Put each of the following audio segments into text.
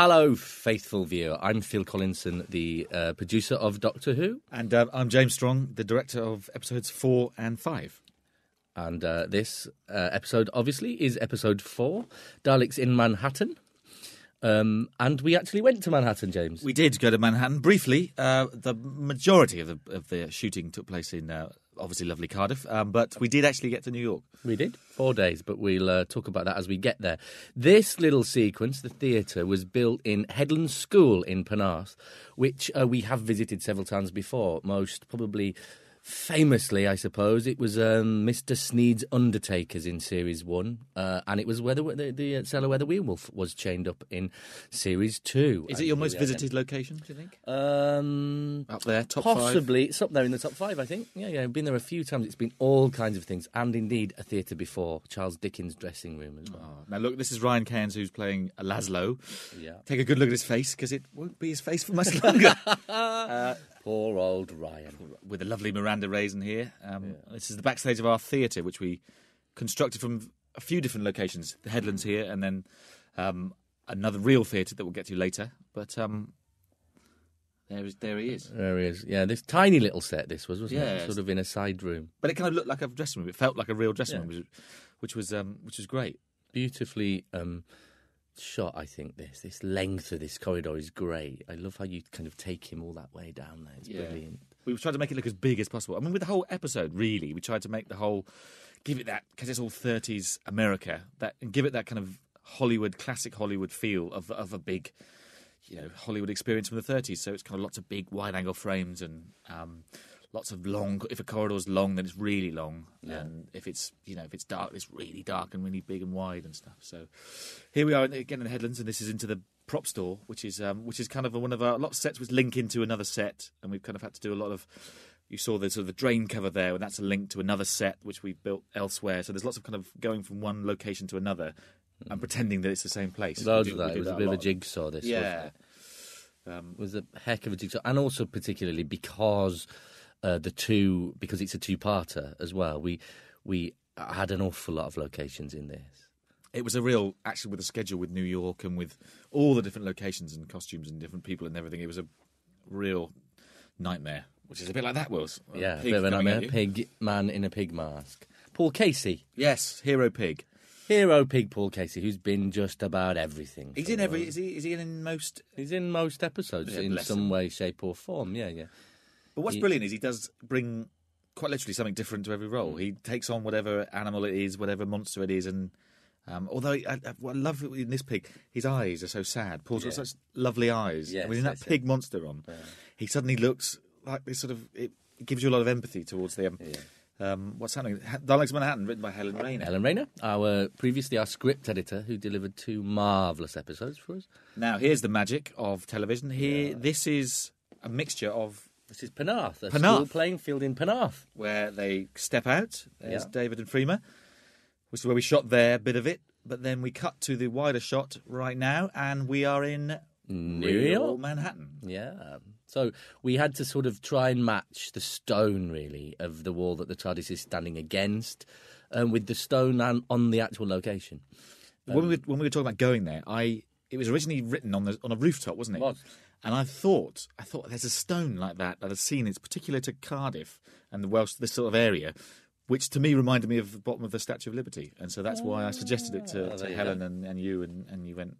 Hello, faithful viewer. I'm Phil Collinson, the uh, producer of Doctor Who, And uh, I'm James Strong, the director of episodes four and five. and uh, this uh, episode, obviously, is episode four, Daleks in Manhattan. Um, and we actually went to Manhattan, James. We did go to Manhattan briefly. Uh, the majority of the, of the shooting took place in uh, obviously lovely Cardiff, um, but we did actually get to New York. We did four days, but we'll uh, talk about that as we get there. This little sequence, the theatre, was built in Headland School in Penarth, which uh, we have visited several times before. Most probably, famously, I suppose, it was um, Mr. Sneed's Undertakers in Series One, uh, and it was where the, the, the cellar where the Werewolf was chained up in Series Two. Is it your most visited location, do you think? Um, Up there, top five? Possibly, it's up there in the top five. I think. Yeah, yeah. I've been there a few times. It's been all kinds of things, and indeed a theatre before Charles Dickens' dressing room as well. Oh, now, look, this is Ryan Carnes who's playing Laszlo. Yeah. Take a good look at his face, because it won't be his face for much longer. Poor old Ryan. With a lovely Miranda Raison here. Um, This is the backstage of our theatre, which we constructed from a few different locations. The Headlands here, and then um, another real theatre that we'll get to later. But um, there, is, there he is. There he is. Yeah, this tiny little set. This was, wasn't Yes. it? Sort of in a side room, But it kind of looked like a dressing room. It felt like a real dressing Yeah. room, which, which was um, which was great. beautifully um, shot. I think this this length of this corridor is great. I love how you kind of take him all that way down there. It's Yeah. brilliant. We tried to make it look as big as possible. I mean, with the whole episode, really, we tried to make the whole give it that because it's all thirties America that and give it that kind of Hollywood classic Hollywood feel of of a big, you know, Hollywood experience from the thirties. So it's kind of lots of big wide angle frames and. Um, Lots of long. If a corridor's long, then it's really long, and if it's you know if it's dark, it's really dark and really big and wide and stuff. So here we are again in the Headlands, and this is into the prop store, which is um, which is kind of one of our a lot of sets which link into another set, and we've kind of had to do a lot of. You saw the sort of the drain cover there, and that's a link to another set which we've built elsewhere. So there's lots of kind of going from one location to another and pretending that it's the same place. Loads of that. It was a that bit of a jigsaw. This, Yeah. it? It was a heck of a jigsaw, and also particularly because uh, the two because it's a two-parter as well. We we had an awful lot of locations in this. It was a real, actually, with the schedule with New York and with all the different locations and costumes and different people and everything. It was a real nightmare, which is a bit like that was. Yeah, a pig bit of a nightmare. Pig man in a pig mask. Paul Casey, Yes, hero pig. hero pig. Paul Casey, who's been just about everything. He's in every. Is he? Is he in most? He's in most episodes Yeah, in some him. way, shape, or form. Yeah, yeah. But what's He- brilliant is he does bring quite literally something different to every role. He takes on whatever animal it is, whatever monster it is, and um, although I, I, what I love in this pig, his eyes are so sad. Paul's got such lovely eyes. Yes, and with that pig monster on, he suddenly looks like this sort of. It, gives you a lot of empathy towards the. Um, um, what's happening? Ha- Daleks Manhattan, written by Helen Raynor. Helen Raynor, our previously our script editor, who delivered two marvelous episodes for us. Now, here's the magic of television. Here, this is a mixture of This is Penarth, a Penarth. school playing field in Penarth. where they step out. There's Yeah. David and Freema, which is where we shot their bit of it. But then we cut to the wider shot right now, and we are in New real York. Manhattan. Yeah. So we had to sort of try and match the stone, really, of the wall that the TARDIS is standing against, um, with the stone and on the actual location. when we were, when we were talking about going there, I it was originally written on the on a rooftop, wasn't it? It was. And I thought I thought there's a stone like that that I've seen. It's particular to Cardiff and the Welsh this sort of area. Which to me reminded me of the bottom of the Statue of Liberty, and so that's why I suggested it to, Oh, to Helen and, and you, and, and you went,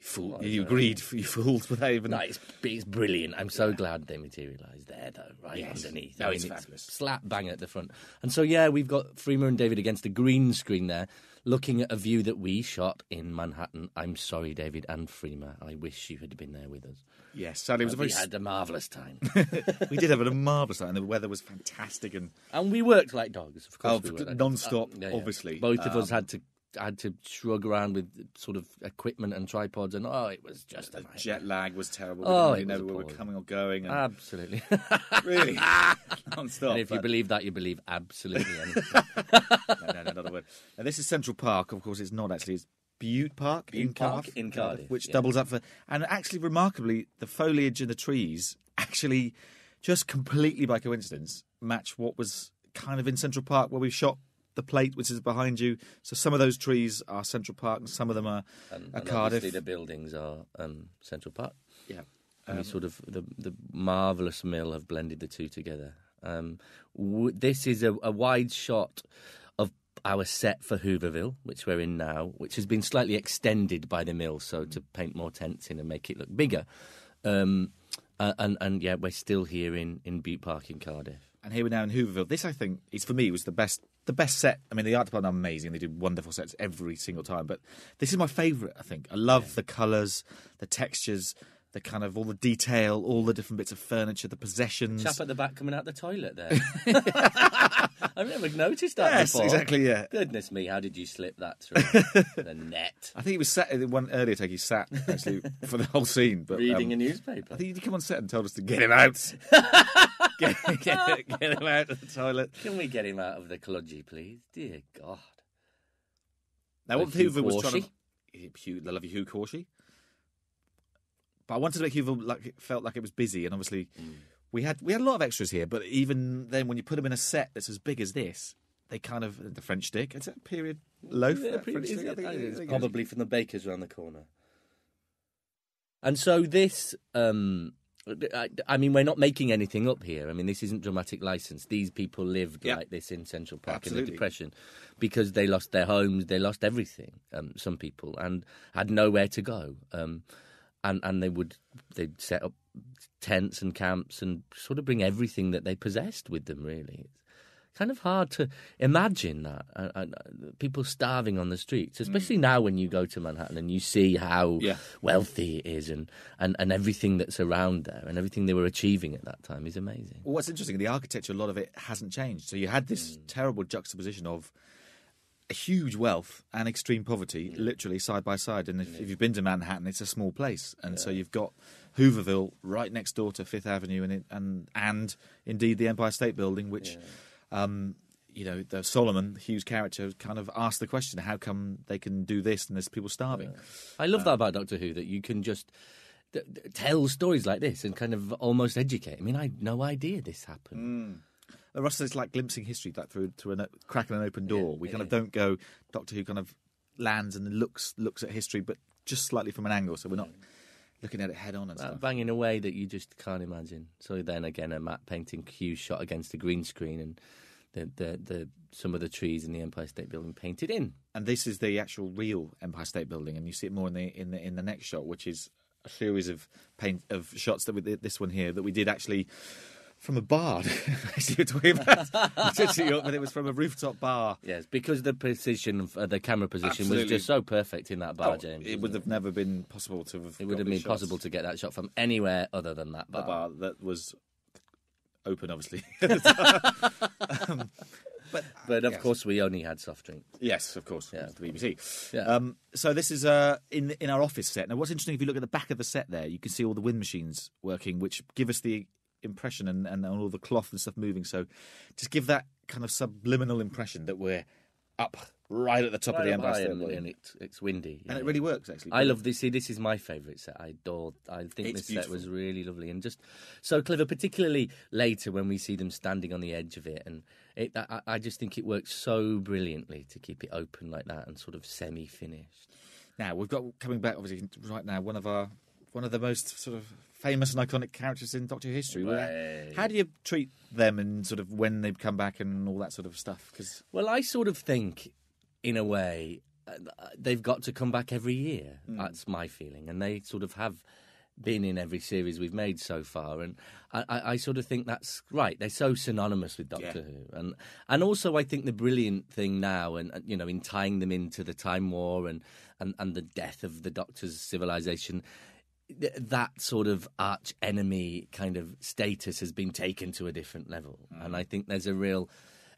you fool, you uh, agreed, you fooled without even. No, it's, it's brilliant. I'm so glad they materialised there, though, right Yes. underneath. No, it's fabulous. slap bang at the front. And so, yeah, we've got Freema and David against a green screen there, looking at a view that we shot in Manhattan. I'm sorry, David and Freema. I wish you had been there with us. Yes, sadly, it was a very. We had a marvellous time. we did have a marvelous time. The weather was fantastic, and and we worked like dogs, of course. Oh, we like non-stop. Uh, yeah, yeah. obviously. Both of us Um, had to had to shrug around with sort of equipment and tripods, and oh, it was just a the jet lag was terrible. Oh, we it didn't really know where we were coming or going. And Absolutely. really, non-stop. and if you believe that, you believe absolutely anything. no, no, no, not a word. Now, this is Central Park. Of course, it's not actually. It's Bute Park in Park Cardiff, in Cardiff, which yeah. doubles up for. And actually, remarkably, the foliage and the trees actually, just completely by coincidence, match what was kind of in Central Park where we shot the plate, which is behind you. So some of those trees are Central Park, and some of them are, And, are and Cardiff. obviously the buildings are um, Central Park. Yeah. Um, sort of the the marvelous mill have blended the two together. Um, w- this is a, a wide shot our set for Hooverville, which we're in now, which has been slightly extended by the mill, so to paint more tents in and make it look bigger. Um, uh, and and yeah, we're still here in in Bute Park in Cardiff. and here we're now in Hooverville. This, I think, is for me was the best. The best set. I mean, the art department are amazing. They do wonderful sets every single time. But this is my favourite. I think I love the colours, the textures, the kind of all the detail, all the different bits of furniture, the possessions. Chap at the back coming out the toilet there. I've never noticed that yes, before. exactly. Yeah. Goodness me, how did you slip that through the net? I think he was sat in one earlier take. He sat actually for the whole scene, but Reading um, a newspaper. I think he'd come on set and told us to get him out. get, get, get him out of the toilet. Can we get him out of the cludgy, please? Dear God. Now, what Hoover was trying to? Hugh, the lovely Hugh Quarshie. But I wanted to make Hoover like it felt like it was busy, and obviously Mm. we had we had a lot of extras here. But even then, when you put them in a set that's as big as this, they kind of the French stick. It's a period loaf. Yeah, that is I think I think it's I think it is. probably from the baker's around the corner. And so this, um, I, I mean, we're not making anything up here. I mean, this isn't dramatic license. These people lived Yeah. like this in Central Park in the Depression because they lost their homes, they lost everything. Um, some people and had nowhere to go. Um, and and they would they'd set up tents and camps and sort of bring everything that they possessed with them. Really, it's kind of hard to imagine that uh, uh, people starving on the streets, especially now when you go to Manhattan and you see how Yeah. wealthy it is and, and and everything that's around there and everything they were achieving at that time is amazing. Well, what's interesting, the architecture, a lot of it hasn't changed. So you had this Mm. terrible juxtaposition of huge wealth and extreme poverty, literally side by side. And if, if you've been to Manhattan, it's a small place, and so you've got Hooverville right next door to Fifth Avenue, and it, and and indeed the Empire State Building, which. Um, you know, the Solomon, Hughes' character, kind of asked the question: How come they can do this and there's people starving? I love that about Doctor Who that you can just tell stories like this and kind of almost educate. I mean, I had no idea this happened. Uh, Russell, is like glimpsing history, like through through a crack in an open door. we kind of don't go. Doctor Who kind of lands and looks looks at history, but just slightly from an angle, so we're not looking at it head on and Uh, stuff. bang in a way that you just can't imagine. So then again, a matte painting cue shot against a green screen and the, the, the some of the trees in the Empire State Building painted in. and this is the actual real Empire State Building, and you see it more in the in the in the next shot, which is a series of paint of shots that we this one here that we did actually from a bar. actually, we're talking about, but it was from a rooftop bar. Yes, because the position, of, uh, the camera position was just so perfect in that bar, Oh, James. it would have never been possible to have. It would have been possible to get that shot from anywhere other than that bar. a bar. that was open, obviously. Um, but But of yes. course, we only had soft drink. yes, of course, yeah. the BBC. Yeah. Um, so this is uh, in in our office set. Now, what's interesting if you look at the back of the set there, you can see all the wind machines working, which give us the impression and, and all the cloth and stuff moving. So just give that kind of subliminal impression that we're up right at the top of the Right Empire and, and it's, it's windy. and it really works actually. I love this. See, this is my favourite set. I adore. I think It's this set was really lovely and just so clever. Particularly later when we see them standing on the edge of it, and it, I, I just think it works so brilliantly to keep it open like that and sort of semi-finished. Now we've got coming back obviously right now one of our one of the most sort of famous and iconic characters in Doctor Who history. Right. How do you treat them and sort of when they come back and all that sort of stuff? Because Well, I sort of think, in a way, uh, they've got to come back every year. Hmm. That's my feeling, and they sort of have been in every series we've made so far, and I, I, I sort of think that's right. They're so synonymous with Doctor Yeah. Who, and and also I think the brilliant thing now, and and, you know, in tying them into the Time War and and, and the death of the Doctor's civilization. Th- That sort of arch enemy kind of status has been taken to a different level, and I think there's a real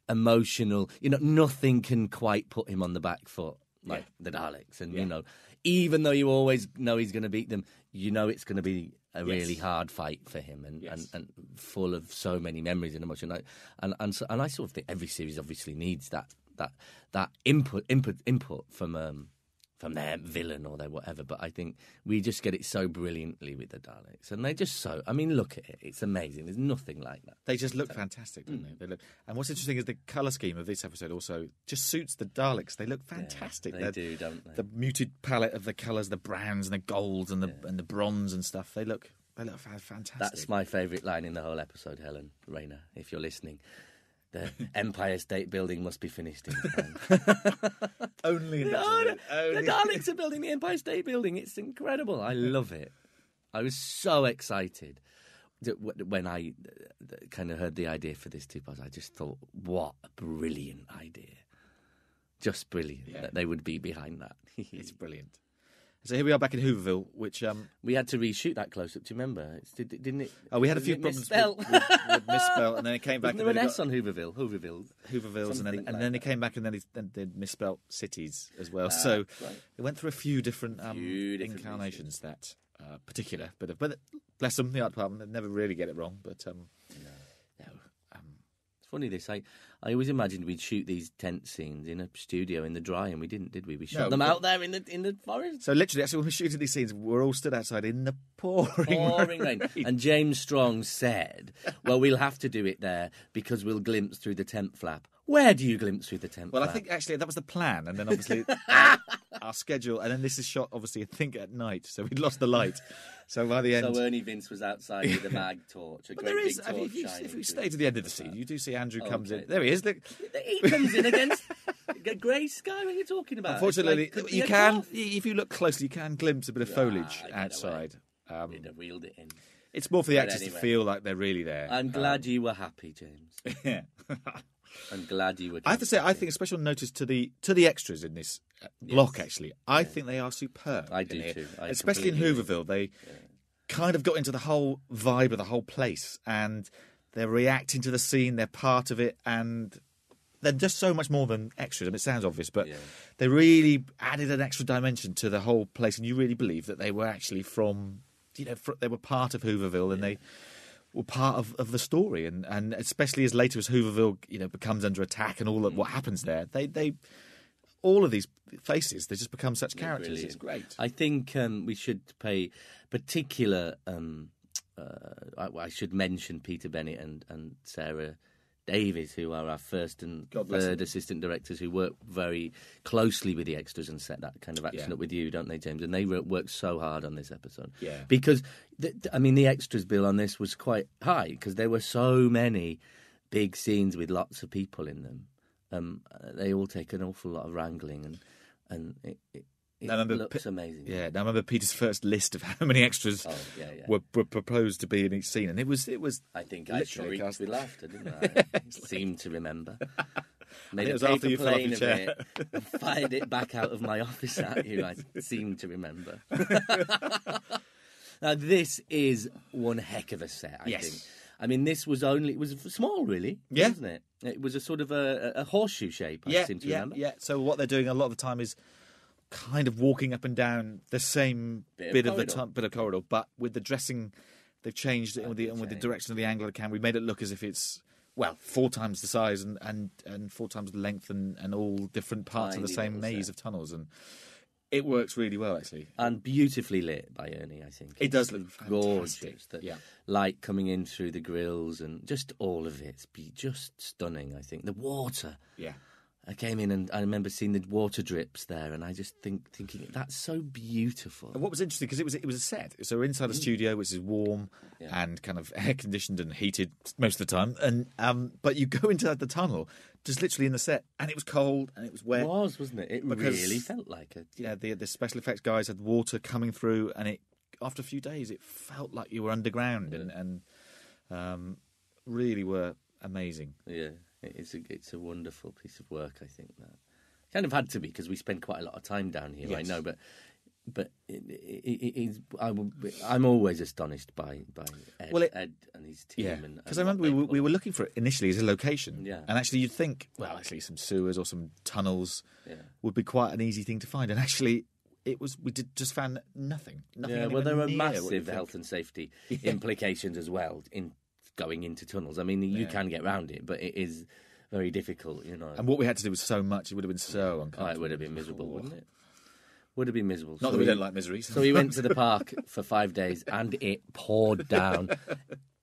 emotional. You know, nothing can quite put him on the back foot like the Daleks, and you know, even though you always know he's going to beat them, you know it's going to be a really hard fight for him, and, Yes. and, and full of so many memories and emotion. I- And and so, and I sort of think every series obviously needs that that that input input input from um, from their villain or their whatever. But I think we just get it so brilliantly with the Daleks, and they're just so. I mean, look at it; it's amazing. There's nothing like that. They just look fantastic, don't mm. they? they look, and what's interesting is the colour scheme of this episode also just suits the Daleks. They look fantastic. they They're- do, don't they? The muted palette of the colours, the browns and the golds and the and the bronze and stuff. They look they look fantastic. That's my favourite line in the whole episode, Helen Raynor. If you're listening. The Empire State Building must be finished in time. only in that- the, only- the Daleks are building the Empire State Building. It's incredible. I love it. I was so excited when I kind of heard the idea for this two parts. I just thought, what a brilliant idea! Just brilliant Yeah. that they would be behind that. It's brilliant. So here we are back in Hooverville, which um, we had to reshoot that close up. Do you remember? It's, did, didn't it? oh, we had a few problems misspelled? with, with, with misspell, and then it came back. There and an S on Hooverville? Hooverville. Hoovervilles, and then Something and then it came back, and then it, then they misspelt cities as well. so right. it went through a few different um, Few different incarnations. That uh, particular bit of, but bless them, the art department, they never really get it wrong. But um, no, um, It's funny this. I, I always imagined we'd shoot these tent scenes in a studio in the dry, and we didn't, did we? We shot No, them out there in the in the forest. so literally, actually, when we shooting these scenes, we're all stood outside in the pouring, pouring rain. And James Strong said, "Well, we'll have to do it there because we'll glimpse through the tent flap." Where do you glimpse through the tent Well, I think actually that was the plan, and then obviously our, uh, our schedule, and then this is shot obviously I think at night, so we'd lost the light. So by the end, so. Ernie Vincze was outside with a mag torch, a but great there is. big I mean, torch if you, shining if you through. stay to the end of the scene, you do see Andrew comes Okay. in. There he is. Look, He comes in against a grey sky. What are you talking about? It's Unfortunately, like, could be you a can, cloth. if you look closely, you can glimpse a bit of ah, foliage I get away. outside. Um, They'd have reeled it in. it's more for the But actors anyway. to feel like they're really there. I'm glad um, you were happy, James. Yeah. I'm glad you were. I have to say, I think a special notice to the to the extras in this uh, block. Actually, I think they are superb. I do here. too. I Especially in Hooverville, they kind of got into the whole vibe of the whole place, and they're reacting to the scene. They're part of it, and they're just so much more than extras. I mean, it sounds obvious, but Yeah. they really added an extra dimension to the whole place, and you really believe that they were actually from, you know, fr- they were part of Hooverville, and they were part of, of the story, and, and especially as later as Hooverville, you know, becomes under attack and all of what Mm. happens there, they they all of these faces they just become such characters. It's great. I think um, we should pay particular. Um, uh, I, I should mention Peter Bennett and, and Sarah Davies, who are our first and God third assistant directors, who work very closely with the extras and set that kind of action Yeah. up with you, don't they, James? And they wo- worked so hard on this episode. Yeah. Because, th- I mean, the extras bill on this was quite high because there were so many big scenes with lots of people in them. Um, they all take an awful lot of wrangling, and and it, it, it I remember looks amazing. Yeah, now I remember Peter's first list of how many extras Oh, yeah, yeah. were, were proposed to be in each scene, and it was it was I think I shrieked cast- with laughter, didn't I? I seem to remember. Made it a was after you fell off your chair. it and fired it back out of my office at you. I seem to remember. now this is one heck of a set. I Yes. think. I mean, this was only it was small, really, Yeah. wasn't it? It was a sort of a, a horseshoe shape. I yeah seem to yeah remember. yeah. So what they're doing a lot of the time is kind of walking up and down the same Bit bit, of of, the corridor. bit of corridor, but with the dressing, they've changed it with the and with the direction of the angle of the camera. We made it look as if it's well four times the size and and, and four times the length and, and all different parts of the same maze set. of tunnels and. It works really well, actually. and beautifully lit by Ernie. I think It does look gorgeous. fantastic. The Yeah. light coming in through the grills and just all of it's be just stunning. I think the water. Yeah. I came in and I remember seeing the water drips there, and I just think thinking that's so beautiful. And what was interesting because it was it was a set, so we're inside a studio which is warm Mm. Yeah. and kind of air conditioned and heated most of the time, and um, but you go into the tunnel just literally in the set, and it was cold and it was wet. It was, wasn't it? It Because- really felt like it. Yeah, the the special effects guys had water coming through, and it after a few days it felt like you were underground, and and um, really were amazing. Yeah, it's a it's a wonderful piece of work. I think that kind of had to be because we spend quite a lot of time down here. I know, but but it, it, it, I I'm always astonished by by Ed, Well, Ed and his team. Yeah, because I remember we were, we were looking for it initially as a location, Yeah. and actually you'd think, well, actually some sewers or some tunnels Yeah. would be quite an easy thing to find, and actually it was. We did just found nothing. nothing Yeah, well, there are near what you'd massive health and safety implications as well in going into tunnels. I mean, you Yeah. can get around it, but it is very difficult. You know, And what we had to do was so much; it would have been so oh, it would have been miserable, wouldn't it? Would have been miserable. Not So that we we- don't like misery. So we went to the park for five days, and it poured down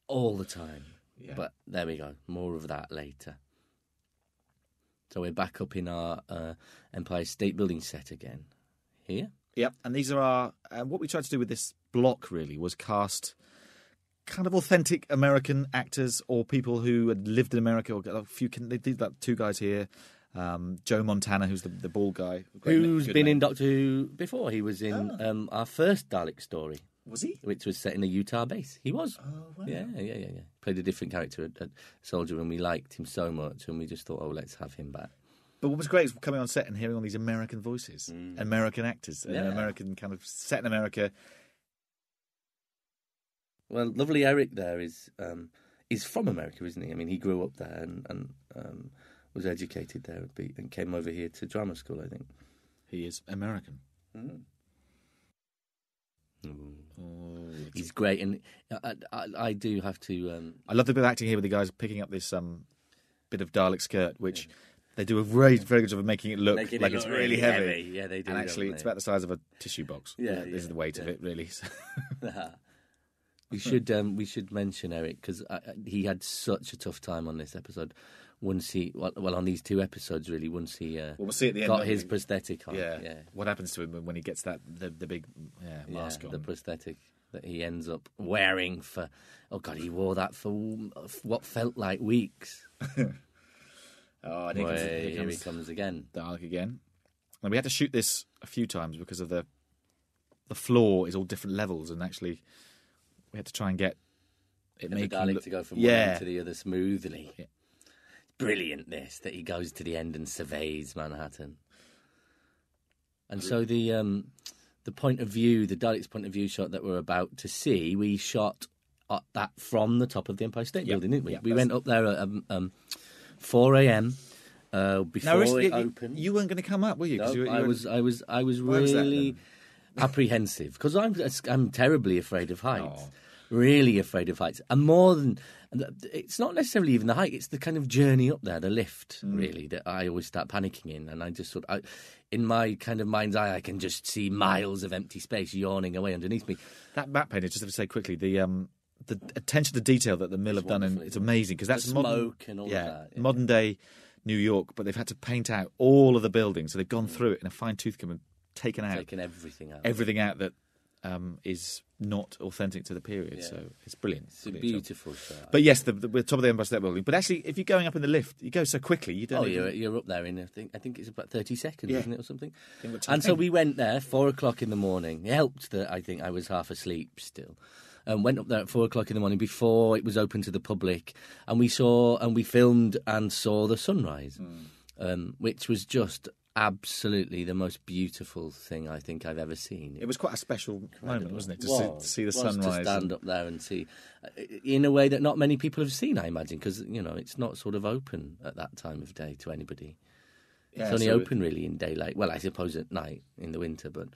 all the time. Yeah. But there we go. More of that later. So we're back up in our uh, Empire State Building set again. Here. Yep, and these are our. Uh, what we tried to do with this block really was cast kind of authentic American actors or people who had lived in America. Or a few. They did that. Two guys here. Um, Joe Montana, who's the, the bald guy, Who's been name. in Doctor Who before? He was in Ah. um, our first Dalek story, Was he? which was set in a Utah base. He was. Oh, wow. Yeah, yeah, yeah, yeah. Played a different character at, at Soldier, and we liked him so much, and we just thought, oh, let's have him back. But what was great is coming on set and hearing all these American voices, American actors, and Mm. Yeah. American kind of set in America. Well, lovely Eric there is um, is from America, isn't he? I mean, he grew up there and, and um, was educated there and be- and came over here to drama school, I think. He is American. Mm. He's great, and I, I, I do have to. Um, I love the bit of acting here with the guys picking up this um, bit of Dalek skirt, which they do a very, very good job of making it look Making it like look it's really really heavy. heavy. Yeah, they do, And actually, it's they? about the size of a tissue box. Yeah, this is the weight of it, really. we should um, we should mention Eric because he had such a tough time on this episode. Once he well, well on these two episodes really. Once he uh, Well, we'll see at the end, got his we? prosthetic on. yeah. yeah. What happens to him when he gets that the, the big yeah, Yeah, mask on? the prosthetic that he ends up wearing for oh god he wore that for what felt like weeks oh, and here comes, here here he comes comes again Dalek again. And we had to shoot this a few times because of the the floor is all different levels, and actually we had to try and get it Get the Dalek look- to go from yeah. one to the other smoothly Yeah. brilliant this that he goes to the end and surveys Manhattan and so the um the point of view the Dalek's point of view shot that we're about to see we shot at that from the top of the Empire State Yep. Building didn't we Yep, we went up there at um, um, 4 a.m. Uh, before Now, it you, opened you weren't going to come up, were you? No, you, you I were- was, I was, I was was really then? Apprehensive because I'm, I'm terribly afraid of heights. Really afraid of heights, and more than it's not necessarily even the height; it's the kind of journey up there, the lift, Mm. really, that I always start panicking in. And I just sort, I, in my kind of mind's eye, I can just see miles of empty space yawning away underneath me. That matte painting, just have to say quickly, the um, the attention to detail that the mill have done, and it's amazing because that's modern, smoke and all of yeah, that, yeah. modern day New York. But they've had to paint out all of the buildings, so they've gone through it in a fine tooth comb and taken out Taking everything out. everything out that um, is not authentic to the period. Yeah. So it's brilliant. It's a Brilliant beautiful shot. But yes, the, the, we're top of the Empire State Building. But actually, if you're going up in the lift, you go so quickly. You don't. Oh, even, you're, you're up there in I think I think it's about thirty seconds, Yeah. isn't it, or something? And so we went there four o'clock in the morning. It helped that I think I was half asleep still. And went up there at four o'clock in the morning before it was open to the public, and we saw and we filmed and saw the sunrise, Hmm. um, which was just absolutely the most beautiful thing I think I've ever seen. It was quite a special moment, wasn't it? To, see, to see the Was sunrise. To stand and- up there and see, uh, in a way that not many people have seen, I imagine, because you know it's not sort of open at that time of day to anybody. Yeah, it's only so- open really in daylight. Well, I suppose at night in the winter, but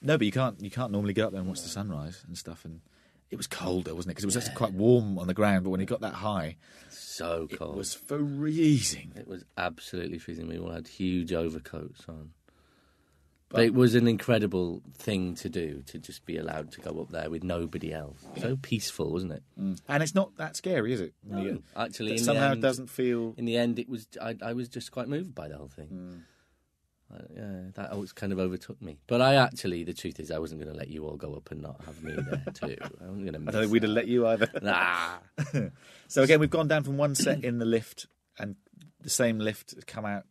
No, but you can't. You can't normally go up there and watch the sunrise and stuff. And it was colder, wasn't it? Because it was actually quite warm on the ground. But when it got that high, so cold. it was freezing. It was absolutely freezing. We all had huge overcoats on. But, it was an incredible thing to do to just be allowed to go up there with nobody else. So peaceful, wasn't it? And it's not that scary, is it? Get- Actually, in somehow the it doesn't feel. In the end, it was I, I was just quite moved by the whole thing. Uh, yeah, that always kind of overtook me. But I actually, the truth is, I wasn't going to let you all go up and not have me there too. I wasn't going to. I don't think we'd have let you either. Nah. So again, we've gone down from one set in the lift, and the same lift has come out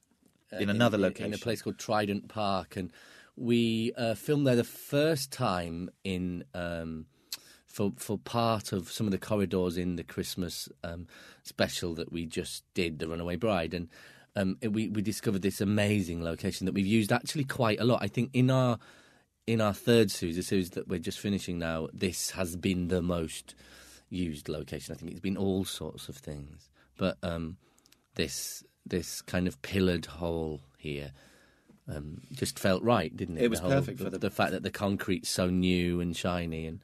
in another location. Uh, in a place called Trident Park, and we uh, filmed there the first time in um, for for part of some of the corridors in the Christmas um, special that we just did, The Runaway Bride, and um, it- we we discovered this amazing location that we've used actually quite a lot. I think in our in our third series, the series that we're just finishing now, this has been the most used location. I think it's been all sorts of things, but um, this this kind of pillared hole here um, just felt right, didn't it? It was whole- perfect for the, the- the fact that the concrete's so new and shiny, and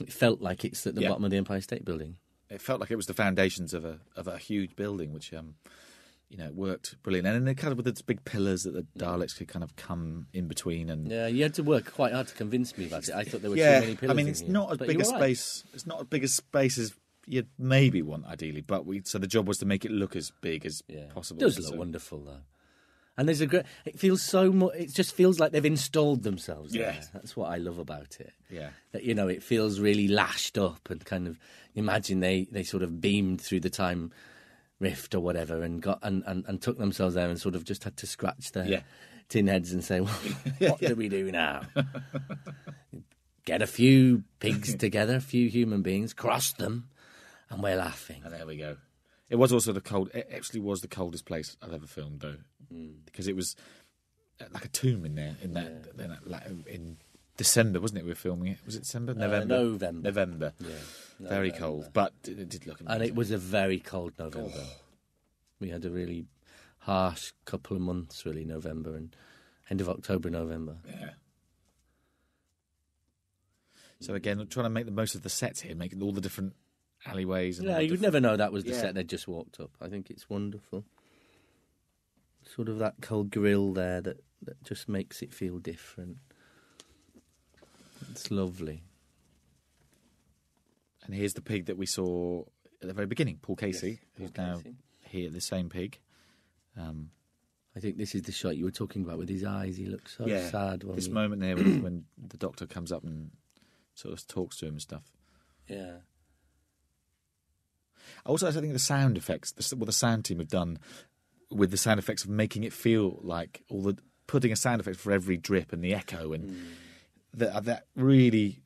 it felt like it's at the Yeah. bottom of the Empire State Building. it felt like it was the foundations of a of a huge building, which um, you know, it worked brilliant. And then they kind of with its big pillars that the Daleks could kind of come in between and Yeah, you had to work quite hard to convince me about it. I thought there were yeah, too many pillars. I mean, it's not as big a right. space. It's not as big a space as you'd maybe want ideally, but we so the job was to make it look as big as Yeah, possible. It does look So- wonderful though. And there's a great. It feels so much. It just feels like they've installed themselves. there. Yeah. that's what I love about it. Yeah, That you know, it feels really lashed up and kind of. Imagine they they sort of beamed through the time rift or whatever and got and, and, and took themselves there and sort of just had to scratch their Yeah. tin heads and say, well, what do we do now? Get a few pigs together, a few human beings, cross them, and we're laughing. and there we go. It was also the cold. It actually was the coldest place I've ever filmed, though, because it was uh, like a tomb in there. In that, in, that like, in December, wasn't it? We were filming it. Was it December? November. Uh, November. November. Yeah, Very cold, but it, did look amazing. And it was a very cold November. We had a really harsh couple of months, really, November and end of October, November. Yeah. So again, trying to make the most of the sets here, making all the different alleyways. And Yeah, you'd diff- never know that was the Yeah. set they'd just walked up. I think it's wonderful. Sort of that cold grill there that, that just makes it feel different. It's lovely. And here's the pig that we saw at the very beginning, Paul Casey, who's Paul now Casey. here, the same pig. Um, I think this is the shot you were talking about with his eyes. He looks so sad. When this he- moment there when, when the doctor comes up and sort of talks to him and stuff. Yeah. Also, I think the sound effects, the, what the sound team have done with the sound effects of making it feel like all the putting a sound effect for every drip and the echo and Mm. That that really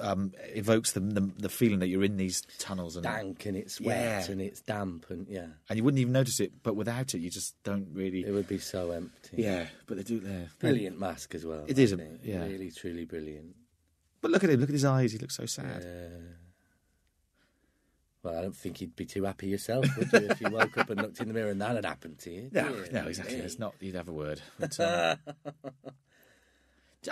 um, evokes the, the the feeling that you're in these tunnels and Dank and it's wet Yeah. and it's damp and yeah. and you wouldn't even notice it, but without it, you just don't really. It would be so empty. yeah, but they do there. Brilliant mask as well. It is a- yeah. Really, truly brilliant. But look at him. Look at his eyes. He looks so sad. Uh, well, I don't think you'd be too happy yourself, would you, if you woke up and looked in the mirror and that had happened to you? No, Dear no, exactly. It's not. You'd have a word. But, um,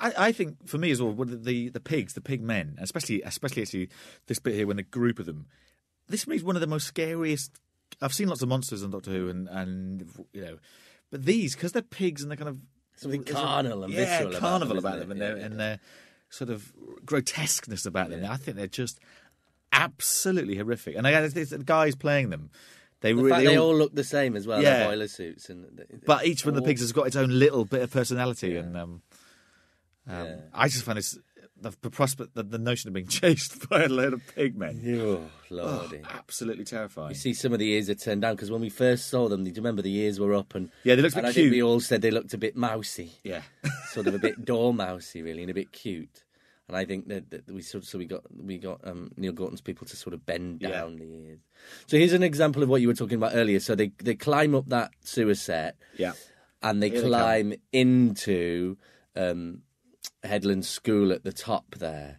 I, I think for me as well, the the pigs, the pig men, especially especially actually this bit here when the group of them. This is one of the most scariest. I've seen lots of monsters on Doctor Who, and and you know, but these because they're pigs and they're kind of Something carnal and yeah, visceral about carnival them, about them, and, Yeah, their, and their sort of grotesqueness about them. I think they're just absolutely horrific. And I the guys playing them, they The really they all look the same as well. Yeah. Boiler suits and. but each one of the pigs has got its own little bit of personality, and um, um, Yeah. I just find this the, the prospect, the, the notion of being chased by a load of pigmen. Oh, lordy. absolutely terrifying. You see, some of the ears are turned down because when we first saw them, do you remember the ears were up and Yeah, they looked a bit I think cute. we all said they looked a bit mousy, Yeah, sort of a bit dormousey, really, and a bit cute. And I think that, that we sort of, so we got we got um, Neil Gorton's people to sort of bend Yeah. down the ears. So here's an example of what you were talking about earlier. So they they climb up that sewer set yeah, and they Here they climb into um, Headland School at the top there.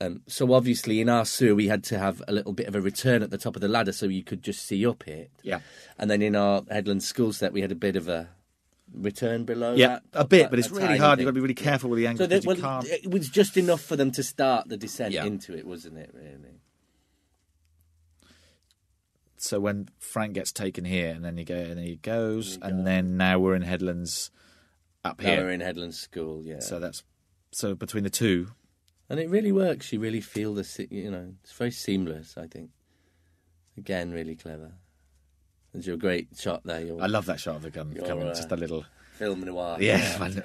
Um, so obviously, in our sewer, we had to have a little bit of a return at the top of the ladder, so you could just see up it. yeah, And then in our Headland School set, we had a bit of a return below. yeah. that, A bit, that- but it's really hard. thing. You've got to be really careful with the angle So they, because you well, can't. it was just enough for them to start the descent Yeah. into it, wasn't it? Really. So when Frank gets taken here, and then he go, and then he goes, and then now we're in Headlands up Now here. we're in Headland School, yeah. So that's so between the two, And it really works. You really feel the, you know, it's very seamless. I think. Again, really clever. There's your great shot there. Your I love that shot of the gun Your, coming, uh, just a little. film noir. Yeah, man.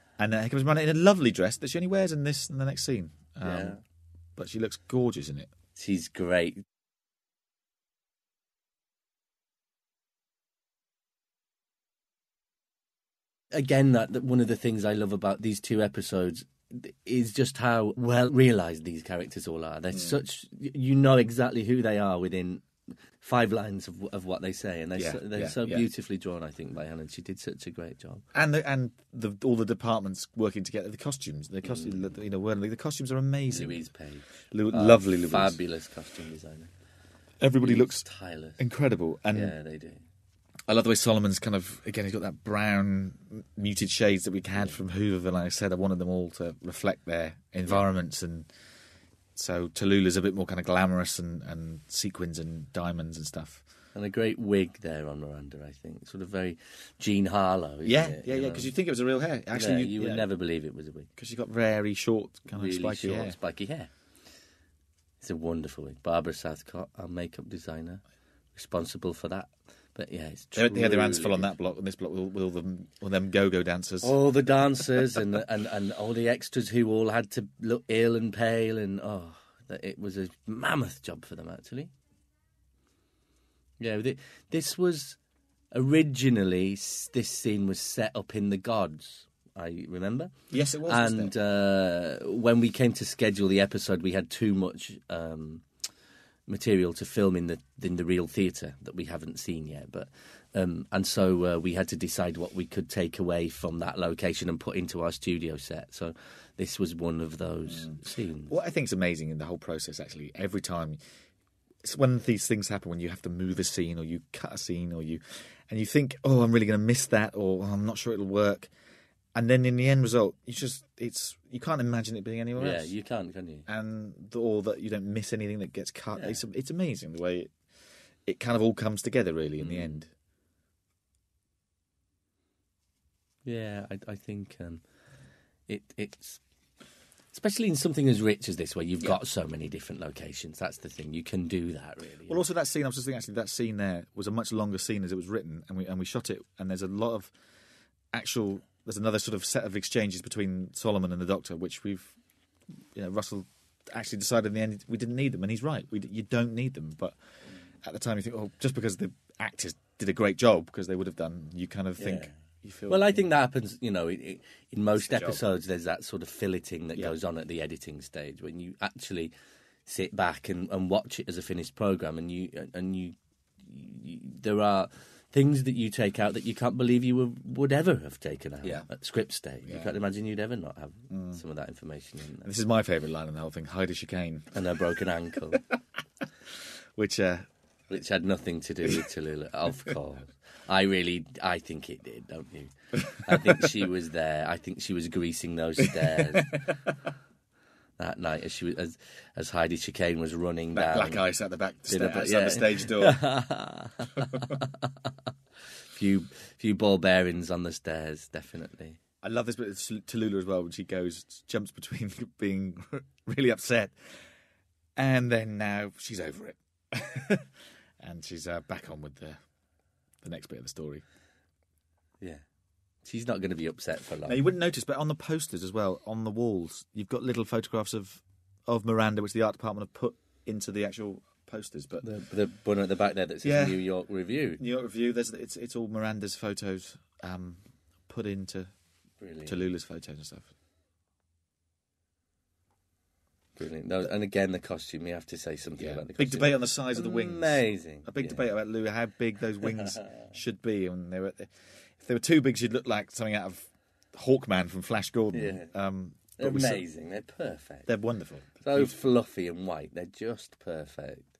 and uh, he comes running in a lovely dress that she only wears in this in the next scene. Um, Yeah. But she looks gorgeous in it. she's great. Again, that, that one of the things I love about these two episodes is just how well realized these characters all are. They're such you know exactly who they are within five lines of of what they say, and they're Yeah, so, they're yeah, so beautifully drawn. I think by Helen, she did such a great job. And the, and the, all the departments working together. The costumes, the Mm. you know, the costumes are amazing. Louise Page, Lu- Oh, lovely Louise. fabulous costume designer. Everybody Louise looks Tyler. incredible, and Yeah, they do. I love the way Solomon's kind of again. He's got that brown muted shades that we had from Hooverville. Like I said, I wanted them all to reflect their environments, and so Tallulah's a bit more kind of glamorous and, and sequins and diamonds and stuff. And a great wig there on Miranda, I think. Sort of very Jean Harlow. Yeah, it, yeah, you yeah. Because you think it was a real hair. Actually, Yeah, you would yeah, never believe it was a wig. because she's got very short, kind of spiky short, hair. spiky hair. It's a wonderful wig. Barbara Southcott, our makeup designer, responsible for that. But yeah, it's true. they had their hands full on that block, and this block will, will them, will them go-go dancers. all the dancers and, and and all the extras who all had to look ill and pale and oh that it was a mammoth job for them actually yeah th- this was originally this scene was set up in the gods i remember Yes, it was. and uh, when we came to schedule the episode we had too much um, material to film in the in the real theatre that we haven't seen yet but um, and so uh, we had to decide what we could take away from that location and put into our studio set. So this was one of those scenes. What I think is amazing in the whole process, actually, every time it's when these things happen, when you have to move a scene or you cut a scene or you, and you think, oh, I'm really going to miss that, or oh, I'm not sure it'll work, and then in the end result, you just it's you can't imagine it being anywhere else. yeah else, you can't can you and the, or that you don't miss anything that gets cut. It's it's amazing the way it, it kind of all comes together, really, in the end. Yeah, I, I think um, it it's especially in something as rich as this, where you've Yeah. got so many different locations. That's the thing; you can do that really. Well, also that scene, I was just thinking actually that scene there was a much longer scene as it was written, and we and we shot it, and there's a lot of actual. There's another sort of set of exchanges between Solomon and the Doctor, which we've, you know, Russell actually decided in the end we didn't need them, and he's right. We you don't need them, but at the time you think, oh, just because the actors did a great job because they would have done, you kind of think Yeah. you feel. well, I think that happens. You know, it, it, in most the job. episodes, there's that sort of filleting that Yeah. goes on at the editing stage when you actually sit back and, and watch it as a finished program, and you and you, you there are things that you take out that you can't believe you were, would ever have taken out Yeah. at script stage. You Yeah. Mm. can't imagine you'd ever not have some of that information in there. this is my favourite line in the whole thing: "Heidi Chicane," And a broken ankle. which uh, which had nothing to do with Tallulah, of course. I really, I think it did, don't you? I think she was there. I think she was greasing those stairs that night as she was, as, as Heidi Chicane was running that down. black ice at the back sta- bit- yeah. the stage door. Few, few ball bearings on the stairs, definitely. I love this bit of Tallulah as well when she goes, jumps between being really upset and then now she's over it. and she's uh, back on with the the next bit of the story. Yeah, she's not going to be upset for long. Now, you wouldn't notice, but on the posters as well, on the walls, you've got little photographs of, of Miranda, which the art department have put into the actual posters. But the, the one at the back there that says Yeah. New York Review. New York Review, there's it's it's all Miranda's photos um, put into Brilliant. Tallulah's photos and stuff. Brilliant. No, and again, the costume. You have to say something Yeah, about the big costume. debate on the size of the wings. Amazing. A big Yeah. debate about Lou how big those wings should be, and they were if they were too big, she'd look like something out of Hawkman from Flash Gordon. Yeah. Um, They're amazing. They're perfect. they're wonderful. so fluffy and white. They're just perfect.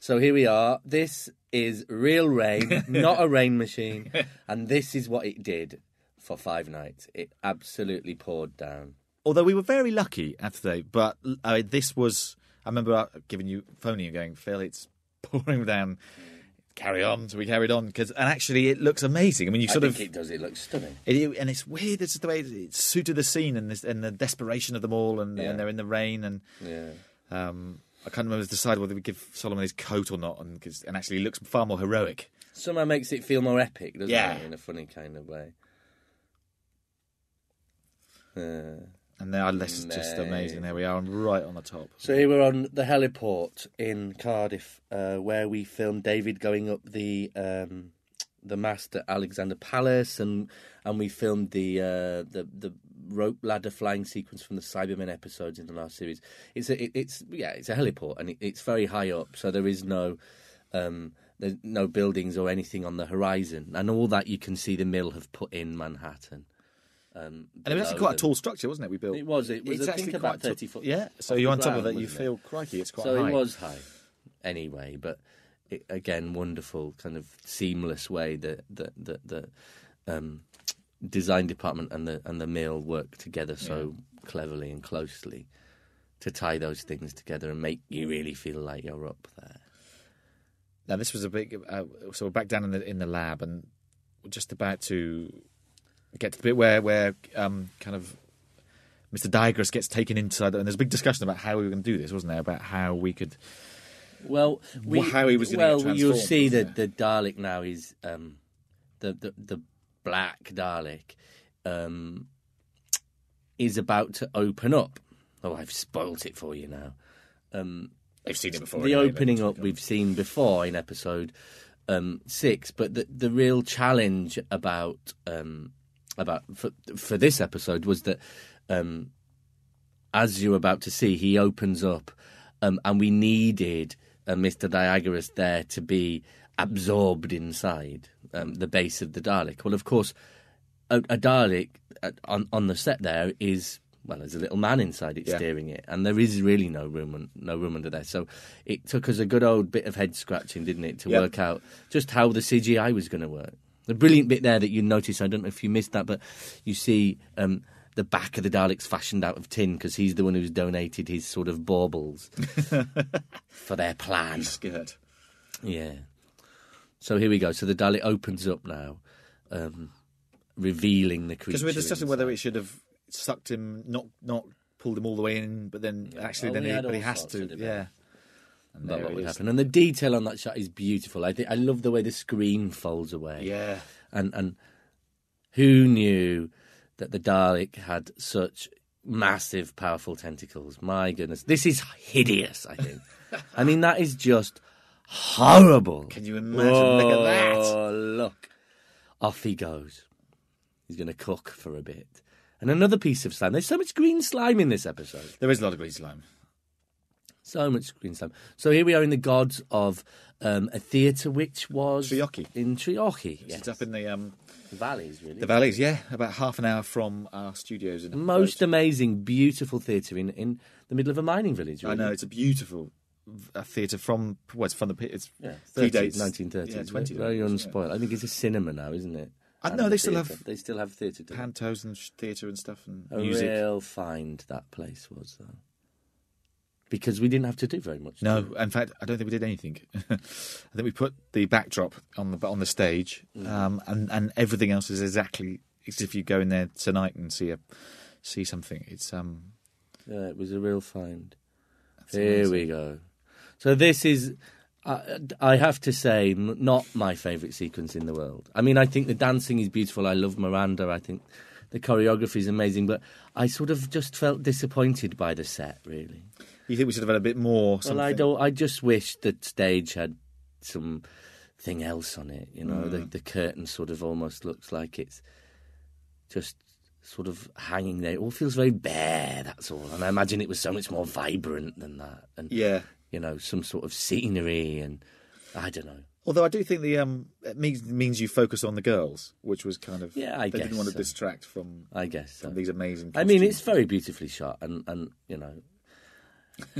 So here we are. This is real rain, not a rain machine, and this is what it did for five nights. It absolutely poured down. Although we were very lucky today, but uh, this was. I remember giving you phoning and going, Phil, it's pouring down. Carry on. So we carried on because, and actually, it looks amazing. I mean, you sort I of think it does. It looks stunning. It, and it's weird. It's the way it suited the scene and, this, and the desperation of them all, and, Yeah. and they're in the rain. And Yeah. um, I can't remember to decide whether we give Solomon his coat or not, and, 'cause- and actually, he looks far more heroic. Somehow makes it feel more epic, doesn't Yeah. it? In a funny kind of way. Uh, And there, this is just amazing. There we are, and right on the top. So here we're on the heliport in Cardiff, uh, where we filmed David going up the um, the mast at Alexandra Palace, and and we filmed the uh, the the rope ladder flying sequence from the Cybermen episodes in the last series. It's a it, it's yeah it's a heliport, and it, it's very high up, so there is no. Um, there's no buildings or anything on the horizon, and all that you can see the mill have put in Manhattan. Um, And it was actually quite a tall structure, wasn't it? We built. It was. It was. It's I think actually about thirty foot. Yeah. So you're on top of it. You wasn't it? feel crikey. It's quite so high. it was high anyway but it, again wonderful kind of seamless way that the the, the um, design department and the and the mill work together so cleverly and closely to tie those things together and make you really feel like you're up there now this was a big. Uh, so we're back down in the in the lab, and we're just about to get to the bit where where um, kind of Mr. Diagoras gets taken inside, and there's a big discussion about how we were going to do this, wasn't there? About how we could. Well, we, how he was gonna well, you'll see that the Dalek now is um, the, the the black Dalek um, is about to open up. Oh, I've spoilt it for you now. Um, They've seen it before. the anyway, opening up we've seen before in episode um, six, but the the real challenge about um, about for, for this episode was that um, as you're about to see, he opens up, um, and we needed uh, Mr. Diagoras there to be absorbed inside um, the base of the Dalek. Well, of course, a, a Dalek uh, on on the set there is well, there's a little man inside it Yeah. steering it, and there is really no room no room under there. So it took us a good old bit of head scratching, didn't it, to Yep. work out just how the CGI was going to work. The brilliant bit there that you notice, I don't know if you missed that, but you see um, the back of the Daleks fashioned out of tin because he's the one who's donated his sort of baubles for their plan. skirt. Yeah. So here we go. So the Dalek opens up now, um, revealing the creature. Because we're discussing whether it should have sucked him, not not pulled him all the way in, but then actually Oh, then he, but he has to. Yeah. And about what would happen. And the detail on that shot is beautiful. I think I love the way the screen folds away. Yeah. And and who knew that the Dalek had such massive, powerful tentacles? My goodness, this is hideous. I think. I mean, that is just horrible. Can you imagine? Look at that. Oh, look. Off he goes. He's going to cook for a bit. And another piece of slime. There's so much green slime in this episode. There is a lot of green slime. So much green slime. So here we are in the gods of um, a theatre which was Treorchy. in Treorchy. Yes. It's up in the um, valleys, really. the valleys. Yeah, about half an hour from our studios. In Most amazing, beautiful theatre in, in the middle of a mining village. I Really. know it's a beautiful uh, theatre from what's from the. It's Yeah, predates 1930s. Yeah, twenty. Very days, unspoiled. I think it's a cinema now, isn't it? I know a they still theatre. have- They still have theatre. Pantos and sh- theatre and stuff and A music. real find that place was, though. Because we didn't have to do very much. No, in fact, I don't think we did anything. I think we put the backdrop on the on the stage, Mm. um, and and everything else is exactly as if you go in there tonight and see a see something. It's um, Yeah, it was a real find. Here we go. So this is, I I have to say, not my favourite sequence in the world. I mean, I think the dancing is beautiful. I love Miranda. I think the choreography is amazing. But I sort of just felt disappointed by the set, really. You think we should have had a bit more? Something? Well, I don't. I just wish that stage had something else on it. You know, Mm. the the curtain sort of almost looks like it's just sort of hanging there. It all feels very bare. That's all. And I imagine it was so much more vibrant than that. And Yeah. you know, some sort of scenery and I don't know. Although I do think the um, it means means you focus on the girls, which was kind of Yeah, I they didn't want to so. distract from, I guess so. these amazing. I mean, it's very beautifully shot, and and you know,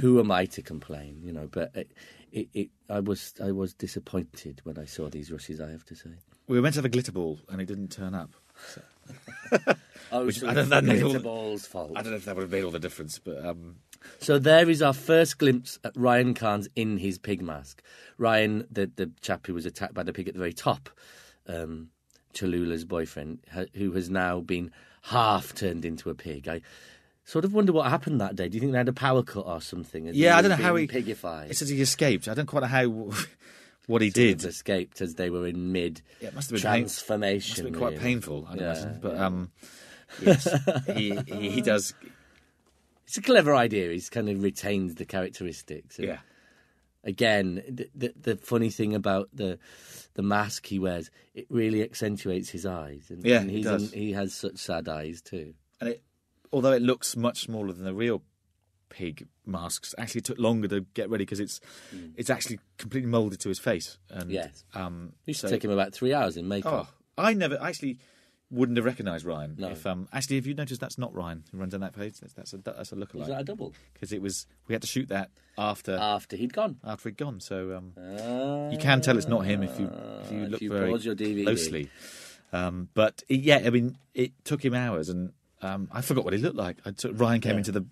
who am I to complain? You know, but it, it, it I was I was disappointed when I saw these rushes. I have to say. we were meant to have a glitter ball and it didn't turn up. Oh, Which- so I don't- it's that made all- Glitter Ball's fault. I don't know if that would have made all the difference, but um, So there is our first glimpse at Ryan Carnes in his pig mask. Ryan, the the chap who was attacked by the pig at the very top, um, Tallulah's boyfriend, ha- who has now been half turned into a pig. I sort of wonder what happened that day. Do you think they had a power cut or something? Yeah, I don't know how he- pigified. it says he escaped. I don't quite know how what he did. escaped as they were in mid Yeah, it must have been pain- transformation. Must have been quite really. painful, I'd Yeah, imagine. But yeah. um, yes, he, he he does. It's a clever idea. He's kind of retains the characteristics. And Yeah, again, the, the, the funny thing about the the mask he wears, it really accentuates his eyes. And, Yeah, and he's does. he has such sad eyes too. and it, although it looks much smaller than the real pig masks, actually took longer to get ready because it's it's actually completely molded to his face. And. Yes. um, It used so- to take him about three hours in makeup. Oh, I never actually wouldn't have recognised Ryan. No. If um, actually, if you notice, that's not Ryan who runs on that page. That's, that's a that's a Was that a double? because it was we had to shoot that after After he'd gone. after he'd gone. So um, Uh, you can tell it's not him if you if you if look you very pause your DVD. closely. Um, but it- yeah, I mean, it took him hours, and um, I forgot what he looked like. I took, Ryan came Yeah. into the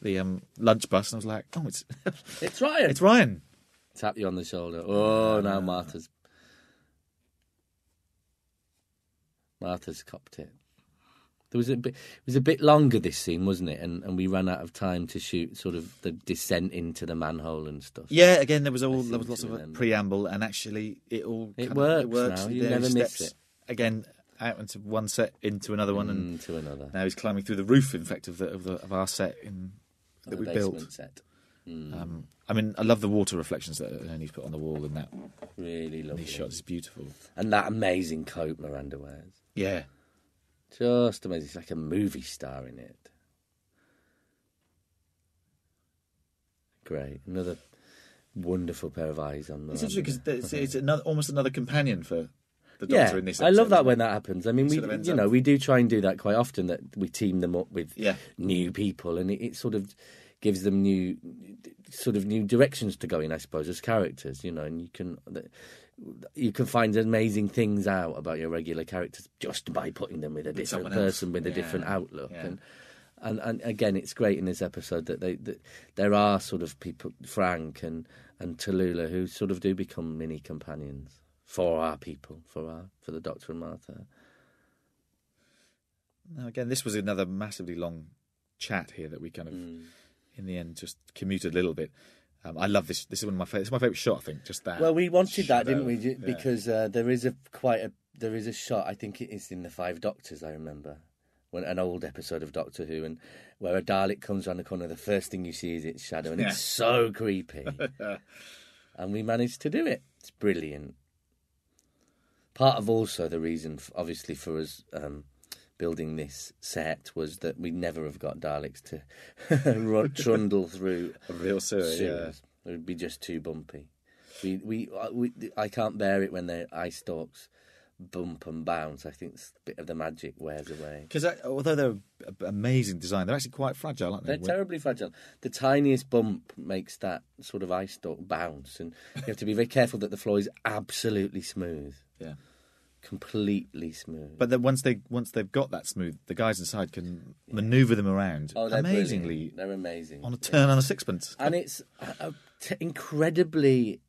the um, lunch bus, and I was like, "Oh, it's It's Ryan. it's Ryan." Tap you on the shoulder. Oh, now Martha's. Martha's copped it. There was a bit. It was a bit longer this scene, wasn't it? And and we ran out of time to shoot sort of the descent into the manhole and stuff. Yeah, again, there was all there was lots of a remember. preamble, and actually, it all It works Of, it works. now. You There he never miss it. Again, out into one set, into another one, and Mm, to another. now he's climbing through the roof. In fact, of the of, the, of our set in that The we basement built. set. Mm, Um, I mean, I love the water reflections that Ernie's put on the wall in that really lovely. these shots. It's beautiful. And that amazing coat Miranda wears. Yeah, Just amazing. It's like a movie star in it. Great. Another wonderful pair of eyes on the. it's interesting because it's, it's another, almost another companion for the Doctor yeah, in this. I love that when that happens. I mean, we Sort of you know up- we do try and do that quite often. That we team them up with Yeah. new people, and it, it sort of gives them new sort of new directions to go in. I suppose as characters, you know, and you can you can find amazing things out about your regular characters just by putting them with a different someone person with a different outlook Yeah. and. And, and again, it's great in this episode that they that there are sort of people, Frank and and Tallulah, who sort of do become mini companions for our people, for our for the Doctor and Martha. Now, again, this was another massively long chat here that we kind of, Mm. in the end, just commuted a little bit. Um, I love this. This is one of my favorite. It's my favorite shot. I think just that. Well, we wanted that, didn't we? Ju- Yeah. Because uh, there is a quite a there is a shot. I think it is in the Five Doctors. I remember when an old episode of Doctor Who, and where a Dalek comes around the corner. The first thing you see is its shadow, and Yeah. it's so creepy. and we managed to do it. It's brilliant. Part of also the reason, obviously, for us um, building this set was that we never have got Daleks to run, trundle through a real sewer. Yeah. It would be just too bumpy. We, we, uh, we, I can't bear it when the eye stalks bump and bounce. I think it's a bit of the magic wears away. Because although they're amazing design, they're actually quite fragile, aren't they? They're terribly fragile. The tiniest bump makes that sort of eye stalk bounce, and you have to be very careful that the floor is absolutely smooth, yeah. Completely smooth. But then once they once they've got that smooth, the guys inside can manoeuvre them around oh, they're amazingly brilliant. they're amazing on a turn on a sixpence. and it's a, a t- incredibly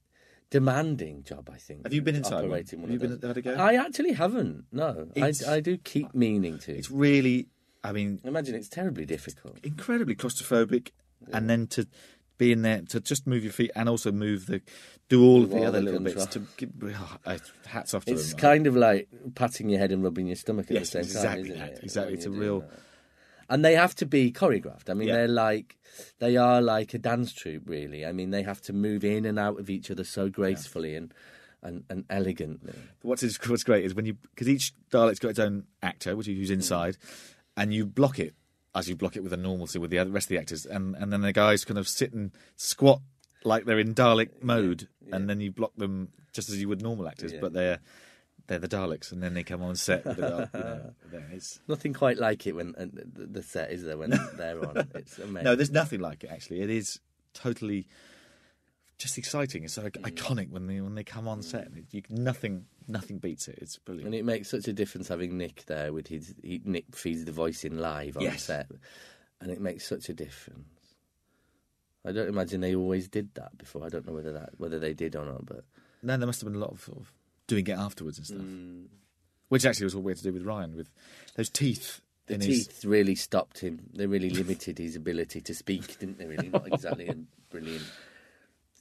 demanding job. I think. Have you been inside one? operating one Have you been- had a go? I actually haven't. No, I, It's- I do keep meaning to. It's really, I mean, Imagine it's terribly difficult. incredibly claustrophobic, and then to be in there to just move your feet and also move the do all of the other the little bits to oh, hats off to It's them. kind of like patting your head and rubbing your stomach at Yes, the same time, exactly isn't it? Exactly. It's a real- that? And they have to be choreographed. I mean, Yeah. they're like they are like a dance troupe, really. I mean, they have to move in and out of each other so gracefully and, and and elegantly. What's is, what's great is when you because each Dalek's got its own actor, which is who's hmm. inside, and you block it as you block it with a normal so with the rest of the actors, and and then the guys kind of sit and squat like they're in Dalek mode, and then you block them just as you would normal actors, Yeah. but they're they're the Daleks, and then they come on set. With the, you know, it's, Nothing quite like it when uh, the the set is there when they're on. It's amazing. no, there's nothing like it. Actually, it is totally just exciting. It's so iconic when they when they come on set. You, nothing nothing beats it. It's brilliant. And it makes such a difference having Nick there with his he, Nick feeds the voice in live on Yes. set, and it makes such a difference. I don't imagine they always did that before. I don't know whether that whether they did or not, but No, there must have been a lot of, sort of doing it afterwards and stuff. Mm. Which actually was what we had to do with Ryan with those teeth the in his. teeth really stopped him. They really limited his ability to speak, didn't they? Really, not exactly a brilliant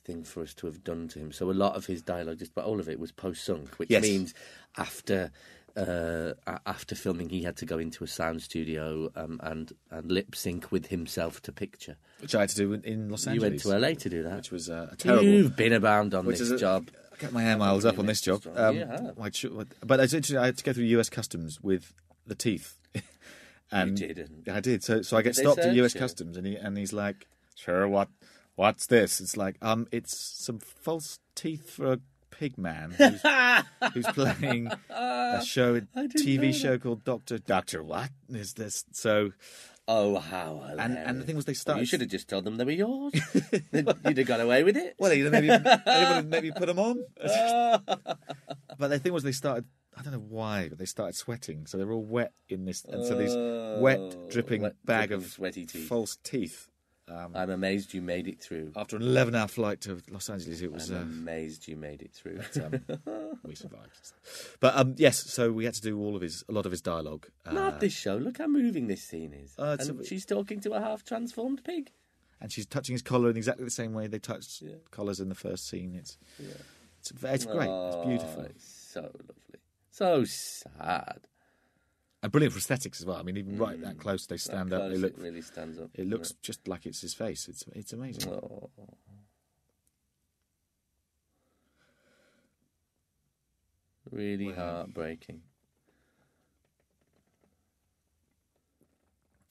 thing for us to have done to him. So a lot of his dialogue, just about all of it, was post sunk, which Yes. means after. Uh, after filming, he had to go into a sound studio um, and and lip sync with himself to picture. Which I had to do in- Los Angeles. You went to LA to do that. Which was uh, a terrible. You've been abound on this is a- job. I got my air miles up on this job. Um, You should- but it's interesting, I had to go through US customs with the teeth. and didn't. I did. So so I get Did stopped at US you? customs, and he and he's like, "Sure, what what's this?" It's like, um, it's some false teeth for a pig man who's, who's playing a show, a TV show called Doctor Doctor. What is this? So Oh, how and and the thing was, they start you should have just told them they were yours. You'd have got away with it. Well, you maybe maybe, maybe put them on. but the thing was, they started. I don't know why, but they started sweating, so they're all wet in this, and so these wet, Oh, dripping wet, bag dripping, of sweaty teeth. false teeth Um, I'm amazed you made it through. after an 11 hour flight to Los Angeles, it I'm was. Uh, amazed you made it through. um, we survived. But um, yes, so we had to do all of his, a lot of his dialogue. Uh, this show. Look how moving this scene is. Uh, and a- she's talking to a half transformed pig. and she's touching his collar in exactly the same way they touched Yeah. collars in the first scene. It's Yeah. it's, it's great. Oh, it's beautiful. It's so lovely. So sad. And brilliant prosthetics as well. I mean, even right that close, they stand Mm. Up. They look. it really stands up. It looks just like it's his face. It's it's amazing. Oh. Really heartbreaking.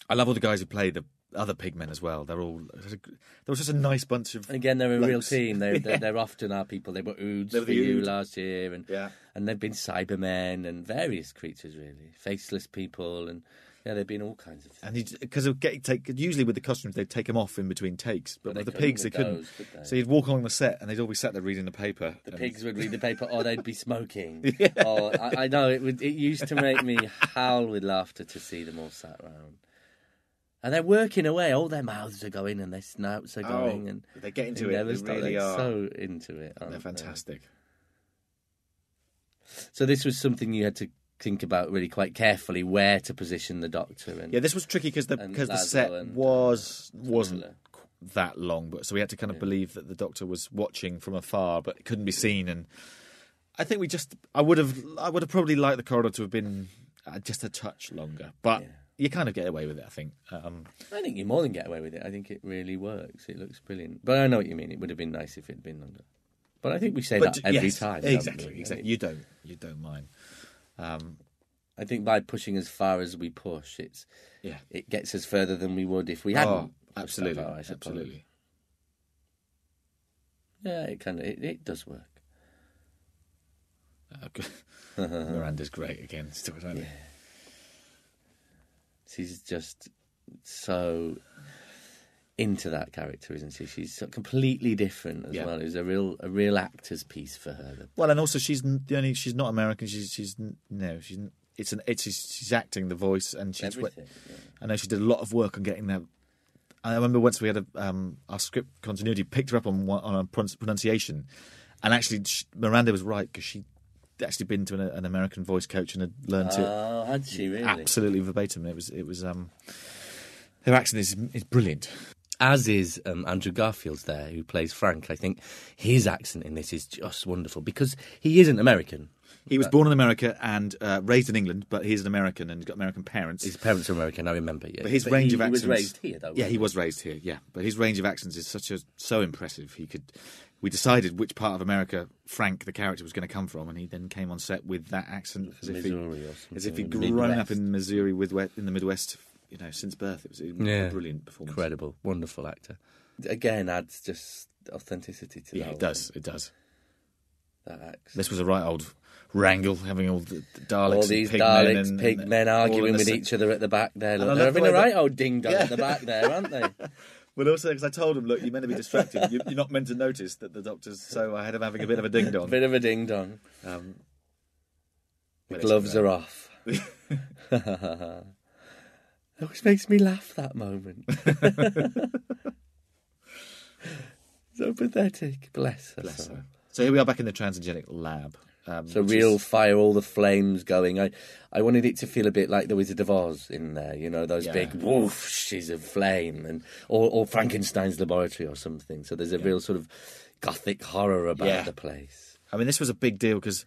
I love all the guys who play the other pigmen as well. They're all there was just a nice bunch of Again, they're a real team. They're, Yeah. they're, often our people. They were Oods They were for you Ood. last year, and yeah. and they've been Cybermen and various creatures, really, faceless people, and yeah, they've been all kinds of things. And because of get take usually with the costumes they'd take them off in between takes, but, But with the pigs they couldn't could they? So you'd walk along the set and they'd all be sat there reading the paper. The and- pigs would read the paper, or they'd be smoking. Or oh, I, I know it would. It used to make me howl with laughter to see them all sat round, and they're working away. All their mouths are going, and their snouts are Oh, going, and they get into they it. never They stop. really They're are. so into it. aren't They're they? fantastic. So this was something you had to think about really quite carefully where to position the doctor. And Yeah, this was tricky because the And because the Laszlo set and, uh, was wasn't qu- that long, but so we had to kind of believe that the doctor was watching from afar, but it couldn't be seen. And I think we just I would have I would have probably liked the corridor to have been uh, just a touch longer, but. You kind of get away with it. I think. Um, I think you more than get away with it. I think it really works. It looks brilliant. But I know what you mean. It would have been nice if it had been longer. But I think we say but that every yes, time. exactly, we? exactly. You don't you don't mind. Um, I think by pushing as far as we push, it's yeah. it gets us further than we would if we hadn't. Oh, absolutely, far, absolutely. Yeah, it kind of it, it does work. Uh. Miranda's great again. Still, don't Yeah. She's just so into that character, isn't she? She's so completely different as Yeah. well. It was a real a real actor's piece for her. Well, and also she's the only she's not American. She's she's no she's it's an it's she's, she's acting the voice and she's Everything. yeah. I know she did a lot of work on getting that. I remember once we had a um, our script continuity picked her up on on a pronunciation, and actually Miranda was right because she actually been to an, an American voice coach and had learned to Oh, had she really? absolutely verbatim. It was it was um her accent is is brilliant. As is um, Andrew Garfield's there, who plays Frank. I think his accent in this is just wonderful because he isn't American. He was born in America and uh, raised in England, but he's an American and he's got American parents. His parents are American. I remember. Yeah, But his range he, of he was raised here, though. Yeah, he wasn't was raised here. Yeah, but his range of accents is such a so impressive. He could. We decided which part of America Frank, the character, was going to come from, and he then came on set with that accent as if, he, Missouri or as if he'd something, grown up Midwest. in Missouri with we- in the Midwest, you know, since birth. It was a Yeah. brilliant performance. Incredible, wonderful actor. Again, adds just authenticity to Yeah, that it does. It does. That accent. This was a right old wrangle, having all the, Daleks, All these Daleks, and, pig men arguing with each other at the back there. Look, they're having a right old ding dong Yeah. at the back there, aren't they? Well, also because I told him, look, you're meant to be distracted. you, you're not meant to notice that the doctor's so ahead of having a bit of a ding dong. Bit of a ding dong. Um, The gloves are off. it always makes me laugh that moment. so pathetic. Bless her. Bless her. So here we are back in the transgenic lab. Um, So real is- fire, all the flames going. I, I wanted it to feel a bit like the Wizard of Oz in there. You know, those Yeah. big whooshes of flame, and or, or Frankenstein's laboratory or something. So there's a real sort of gothic horror about Yeah. the place. I mean, this was a big deal because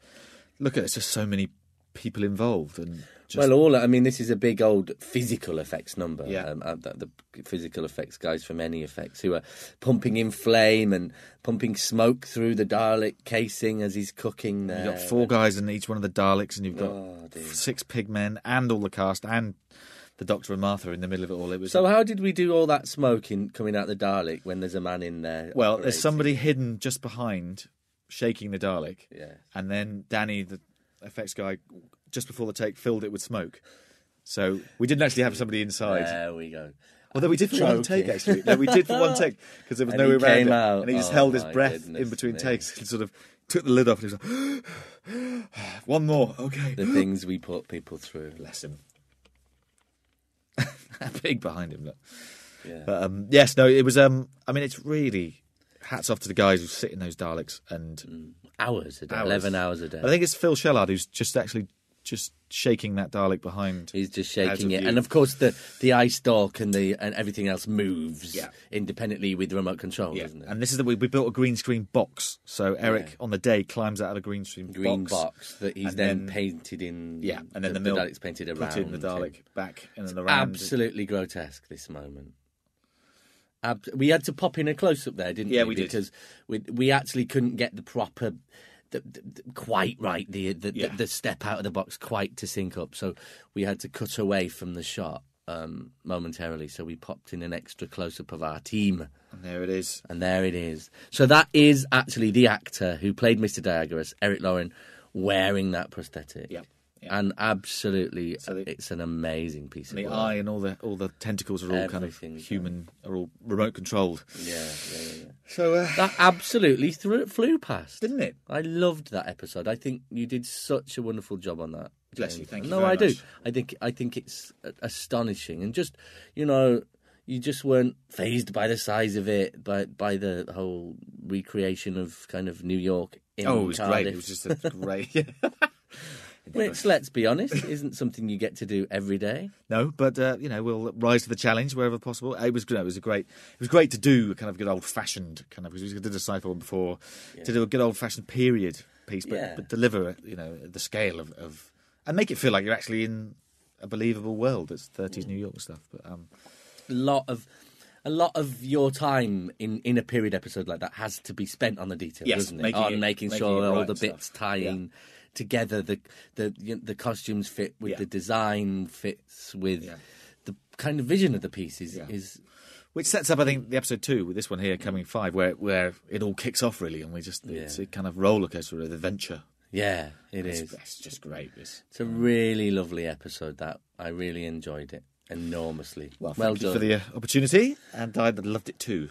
look at it, it's just so many people involved and just, well, all I mean, this is a big old physical effects number. Yeah. um, uh, the, the physical effects guys from any effects who are pumping in flame and pumping smoke through the Dalek casing as he's cooking there. you've got four guys in each one of the Daleks, and you've got Oh, six pigmen and all the cast and the Doctor and Martha in the middle of it all. It was So how did we do all that smoke in, coming out the Dalek when there's a man in there? well. There's somebody hidden just behind, shaking the Dalek, Yeah. and then Danny, the effects guy, just before the take, filled it with smoke. So we didn't actually have somebody inside. There we go. Although we did for one take, actually. No, we did for one take because there was And no he way around came it. out. And he just Oh, held his breath goodness in between me. takes and sort of took the lid off and he was like, one more, okay. The things we put people through. Bless him. pig behind him, look. Yeah. But um, yes, no, it was. Um, I mean, it's really hats off to the guys who sit in those Daleks and Hours a day, Hours. eleven hours a day. I think it's Phil Shellard who's just actually just shaking that Dalek behind. He's just shaking it, view. and of course the the eye stalk and the and everything else moves Yeah. independently with the remote control, Yeah, doesn't it? and this is that we, we built a green screen box. So Eric Yeah. on the day climbs out of a green screen Green box, box, that he's then, then- painted in. Yeah, and then the, mill Dalek's painted around. put in the him. Dalek back and then around. Absolutely grotesque. This moment. Ab- we had to pop in a close up there, didn't Yeah, we? we did. because we we actually couldn't get the proper. The, the, quite right the the, Yeah. the step out of the box quite to sync up. So we had to cut away from the shot um, momentarily. So we popped in an extra close up of our team. And there it is. and there it is. So that is actually the actor who played Mr Diagoras Eric Loren wearing that prosthetic. Yeah, yeah. and absolutely So the- it's an amazing piece And of the eye and all the all the tentacles are all kind of human, are all remote controlled. yeah yeah yeah. So uh, That absolutely threw, flew past. didn't it? I loved that episode. I think you did such a wonderful job on that. Bless James. you, thank you No, I do. I think I think it's astonishing, and just you know, you just weren't phased by the size of it, by by the whole recreation of kind of New York. In Oh, it was Cardiff, great. It was just a great. Which, let's be honest, isn't something you get to do every day. No, but uh, you know we'll rise to the challenge wherever possible. It was, you know, it was a great. It was great to do a kind of good old fashioned kind of because we did a one before to do a good old fashioned period piece, but, Yeah. but deliver you know the scale of, of and make it feel like you're actually in a believable world that's 30s New York stuff. But um, a lot of a lot of your time in, in a period episode like that has to be spent on the details, Yes, doesn't it? making on it- making, making sure it all right the bits tie Yeah. Together. The the you know, the costumes fit with Yeah. the design fits with Yeah. the kind of vision of the piece is Yeah. is which sets up, I think, the episode two with this one here coming five, where where it all kicks off really, and we just it's a kind of roller coaster of adventure. yeah it It's, is. it's just great. This. It's a really lovely episode that I really enjoyed it enormously. Well, well thank you done. for the uh, opportunity, and I'd loved it too.